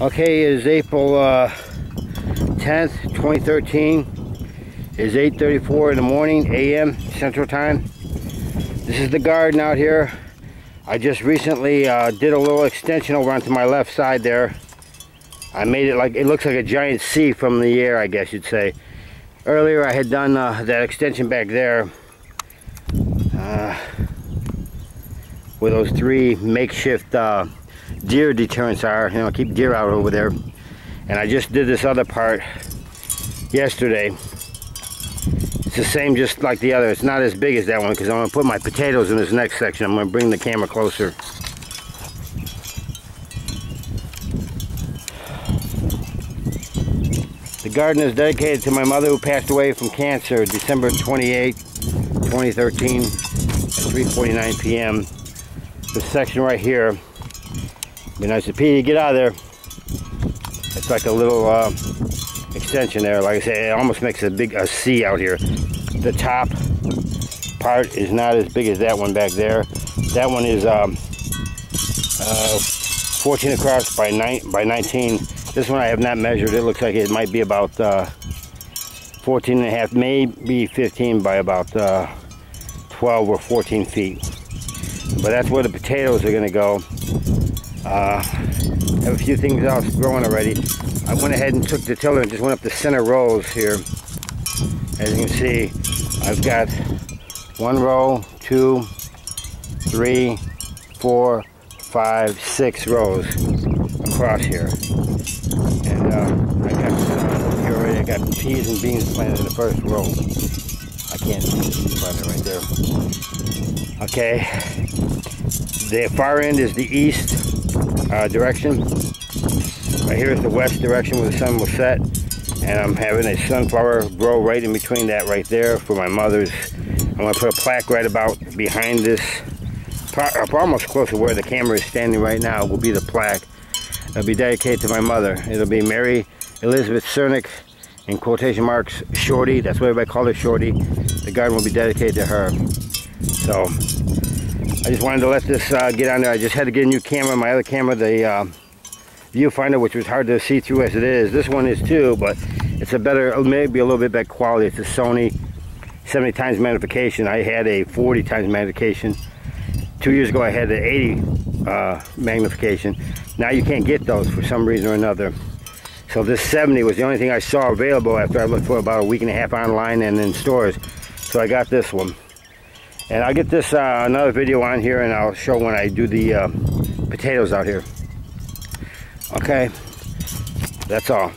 Okay, it is April uh, 10th, 2013. It is 8.34 in the morning, a.m. Central Time. This is the garden out here. I just recently uh, did a little extension over onto my left side there. I made it like, it looks like a giant C from the air, I guess you'd say. Earlier I had done uh, that extension back there. Uh, where those three makeshift uh, deer deterrents are. You know, keep deer out over there. And I just did this other part yesterday. It's the same just like the other. It's not as big as that one because I'm going to put my potatoes in this next section. I'm going to bring the camera closer. The garden is dedicated to my mother who passed away from cancer December 28, 2013 at 3.49 p.m. This section right here be nice to Petey, get out of there. It's like a little uh, extension there. Like I say, it almost makes a big a C out here. The top part is not as big as that one back there. That one is um, uh, 14 across by, nine, by 19. This one I have not measured. It looks like it might be about uh, 14 and a half, maybe 15 by about uh, 12 or 14 feet. But that's where the potatoes are going to go. Uh, have a few things else growing already. I went ahead and took the tiller and just went up the center rows here. As you can see, I've got one row, two, three, four, five, six rows across here. And uh, I got uh, already. I got peas and beans planted in the first row. I can't find it right there. Okay. The far end is the east uh, direction. Right here is the west direction where the sun will set. And I'm having a sunflower grow right in between that right there for my mother's. I'm to put a plaque right about behind this. Almost close to where the camera is standing right now will be the plaque. It'll be dedicated to my mother. It'll be Mary Elizabeth Cernick, in quotation marks, Shorty. That's what everybody called her, Shorty. The garden will be dedicated to her. So I just wanted to let this uh, get on there. I just had to get a new camera. My other camera, the uh, viewfinder, which was hard to see through as it is. This one is too, but it's a better, maybe a little bit better quality. It's a Sony 70 times magnification. I had a 40 times magnification. Two years ago I had an 80 uh, magnification. Now you can't get those for some reason or another. So this 70 was the only thing I saw available after I looked for about a week and a half online and in stores. So I got this one. And I'll get this uh, another video on here and I'll show when I do the uh, potatoes out here. Okay, that's all.